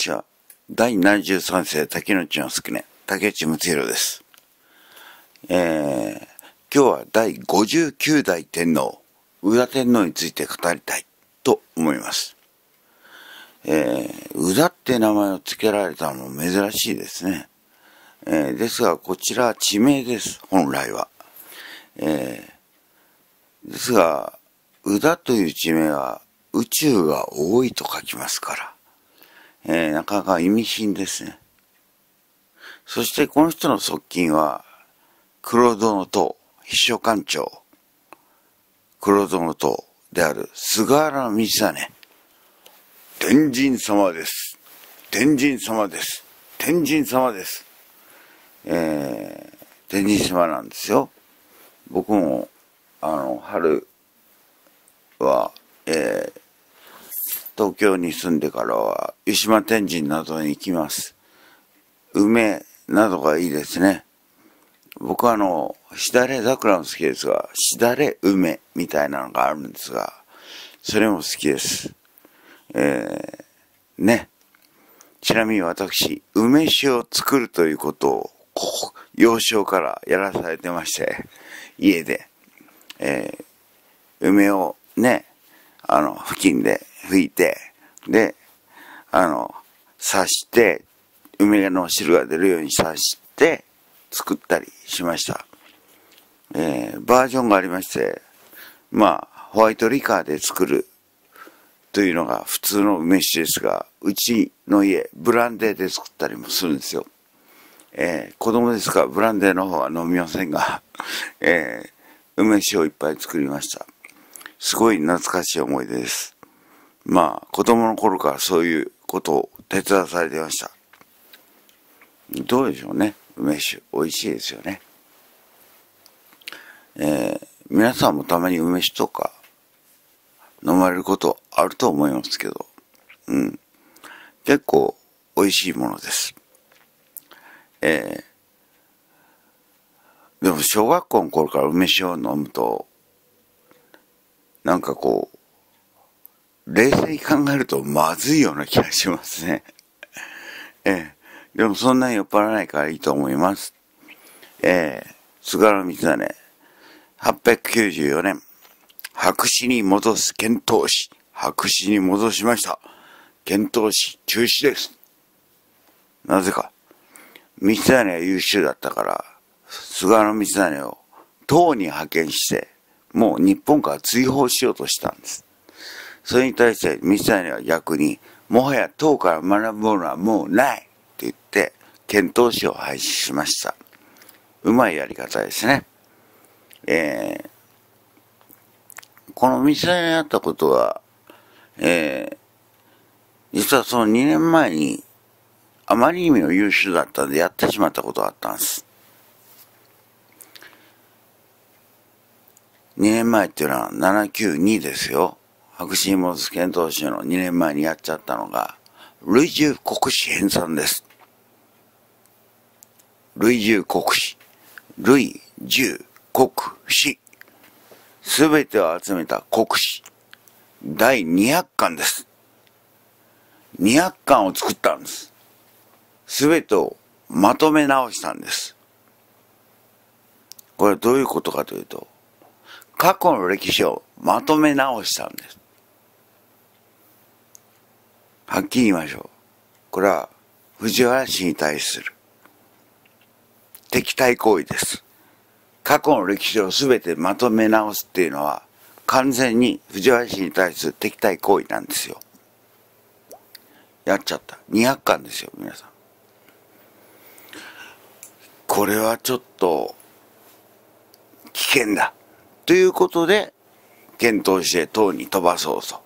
こんにちは。第73世竹内のすくね、竹内睦弘です。えー、今日は第59代天皇、宇田天皇について語りたいと思います。えー、宇田って名前を付けられたのも珍しいですね。えー、ですが、こちらは地名です、本来は。えー、ですが、宇田という地名は宇宙が多いと書きますから。えー、なかなか意味深ですね。そしてこの人の側近は、黒殿と秘書官長、黒殿とである菅原道真。天神様です。天神様です。天神様です。えー、天神様なんですよ。僕も、あの、春は、えー、東京に住んでからは、湯島天神などに行きます。梅などがいいですね。僕はあの、しだれ桜も好きですが、しだれ梅みたいなのがあるんですが、それも好きです。えー、ね。ちなみに私、梅酒を作るということを、ここ、幼少からやらされてまして、家で、えー、梅をね、あの、付近で拭いて、で、あの、刺して、梅の汁が出るように刺して、作ったりしました。えー、バージョンがありまして、まあ、ホワイトリカーで作るというのが普通の梅酒ですが、うちの家、ブランデーで作ったりもするんですよ。えー、子供ですからブランデーの方は飲みませんが、えー、梅酒をいっぱい作りました。すごい懐かしい思い出です。まあ、子供の頃からそういうことを手伝わされてました。どうでしょうね。梅酒。美味しいですよね。えー、皆さんもたまに梅酒とか飲まれることあると思いますけど、うん。結構美味しいものです。えー、でも小学校の頃から梅酒を飲むと、なんかこう、冷静に考えるとまずいような気がしますね。ええ。でもそんなに酔っ払わないからいいと思います。ええ。菅原道真、894年、白紙に戻す遣唐使、白紙に戻しました。遣唐使中止です。なぜか。道真は優秀だったから、菅原道真を党に派遣して、もう日本から追放しようとしたんです。それに対して、道真は逆に、もはや党から学ぶものはもうないって言って、遣唐使を廃止しました。うまいやり方ですね。えー、この道真にあったことは、えー、実はその2年前に、あまりにも優秀だったんでやってしまったことがあったんです。2年前っていうのは792ですよ。白紙に戻す検討士の2年前にやっちゃったのが、類重国史編纂です。類重国史。類重国史。すべてを集めた国史。第200巻です。200巻を作ったんです。すべてをまとめ直したんです。これはどういうことかというと、過去の歴史をまとめ直したんです。はっきり言いましょう。これは藤原氏に対する敵対行為です。過去の歴史を全てまとめ直すっていうのは完全に藤原氏に対する敵対行為なんですよ。やっちゃった。200巻ですよ、皆さん。これはちょっと危険だ。ということで、検討して党に飛ばそうと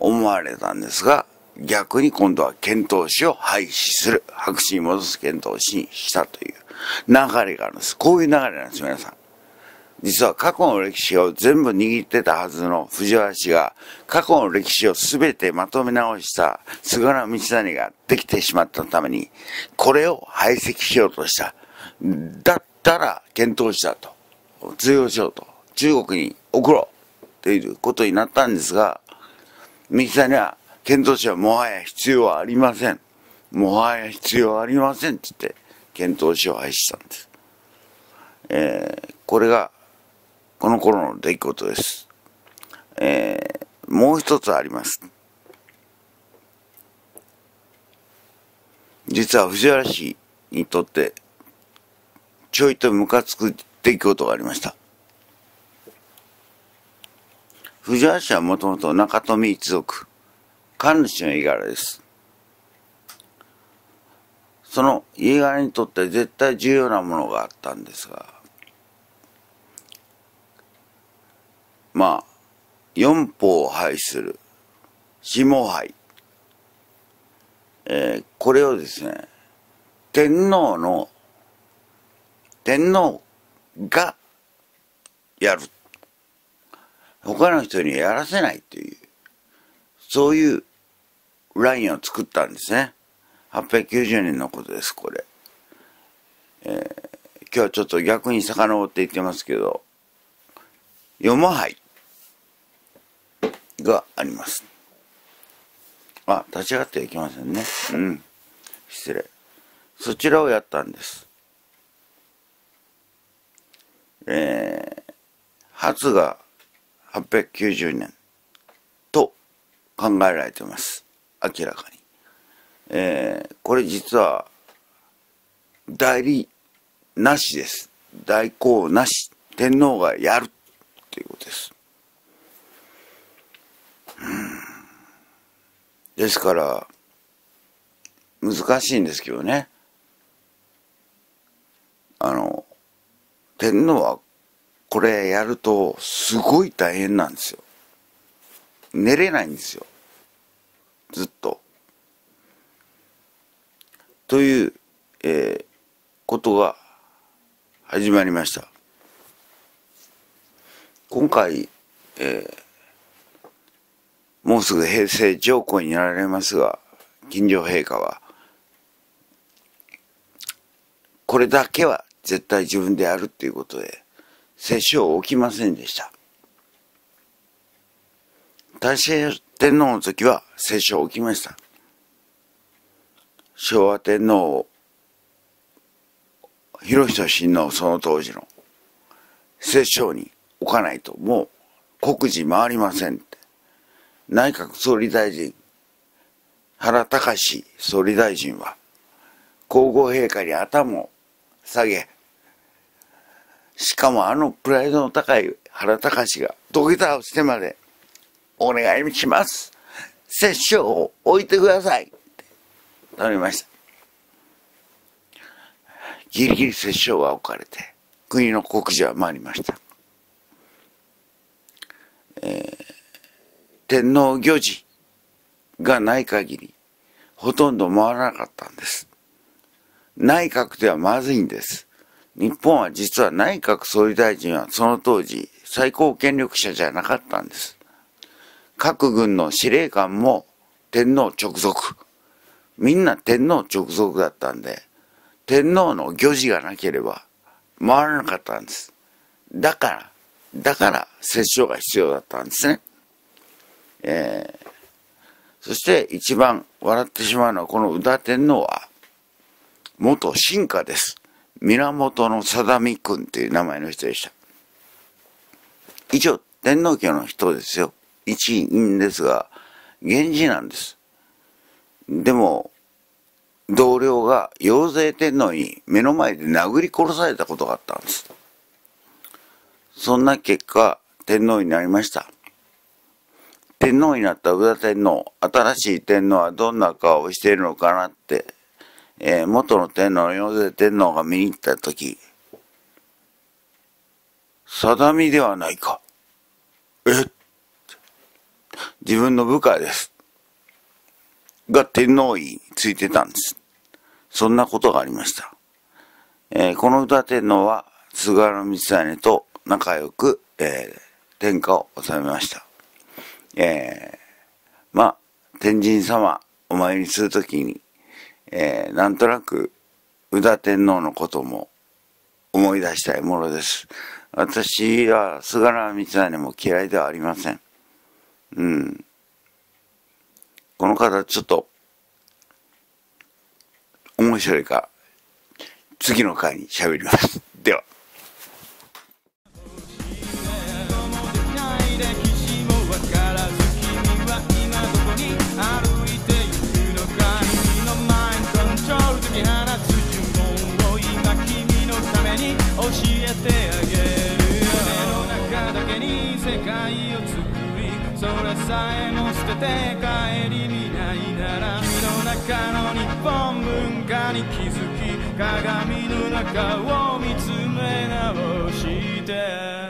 思われたんですが、逆に今度は検討士を廃止する。白紙に戻す検討士にしたという流れがあるんです。こういう流れなんです、皆さん。実は過去の歴史を全部握ってたはずの藤原氏が、過去の歴史を全てまとめ直した菅原道真ができてしまったために、これを排斥しようとした。だったら検討したと。通用しようと。中国に送ろう。ということになったんですが、道真は遣唐使はもはや必要はありません。もはや必要はありませんって言って、遣唐使を廃止したんです。えー、これが、この頃の出来事です。えー、もう一つあります。実は藤原氏にとって、ちょいとムカつく出来事がありました。藤原氏はもともと中富一族、神主の家柄です。その家柄にとって絶対重要なものがあったんですが、まあ、四法を廃する、下廃。えー、これをですね、天皇の、天皇がやる。他の人にやらせないっていう、そういうラインを作ったんですね。890年のことです、これ。えー、今日はちょっと逆に遡っていってますけど、ヨモハイがあります。あ、立ち上がってはいけませんね。うん。失礼。そちらをやったんです。えー、初が890年と考えられています。明らかに。えー、これ実は代理なしです。代行なし。天皇がやるということです。ですから、難しいんですけどね。あの、天皇はこれやるとすごい大変なんですよ。寝れないんですよ。ずっと。という、えー、ことが始まりました。今回、えー、もうすぐ平成上皇になられますが、金城陛下は、これだけは絶対自分でやるっていうことで、接種を起きませんでした。大政天皇の時は接種を起きました。昭和天皇、広仁親王その当時の摂政に置かないともう国事回りませんって。内閣総理大臣、原隆総理大臣は皇后陛下に頭を下げ、しかもあのプライドの高い原隆が土下座をしてまで、お願いします。摂政を置いてください。って頼みました。ギリギリ摂政が置かれて、国の国事は回りました。えー、天皇行事がない限り、ほとんど回らなかったんです。内閣ではまずいんです。日本は実は内閣総理大臣はその当時最高権力者じゃなかったんです。各軍の司令官も天皇直属。みんな天皇直属だったんで、天皇の御事がなければ回らなかったんです。だから、だから摂政が必要だったんですね。えー、そして一番笑ってしまうのはこの宇田天皇は元進化です。源定美君っていう名前の人でした。一応、天皇家の人ですよ。一員ですが、源氏なんです。でも、同僚が陽勢天皇に目の前で殴り殺されたことがあったんです。そんな結果、天皇になりました。天皇になった宇田天皇、新しい天皇はどんな顔をしているのかなってえー、元の天皇、陽勢天皇が見に行ったとき、定みではないか。え自分の部下です。が天皇位についてたんです。そんなことがありました。えー、この歌天皇は菅原道真と仲良く、えー、天下を治めました。えー、まあ、天神様お参りするときに、えー、なんとなく宇田天皇のことも思い出したいものです。私は菅原道真も嫌いではありません。うん。この方ちょっと面白いか次の回に喋ります。では。てあげる。世の中だけに世界を作りそれさえも捨てて帰り見ないなら身の中の日本文化に気づき鏡の中を見つめ直して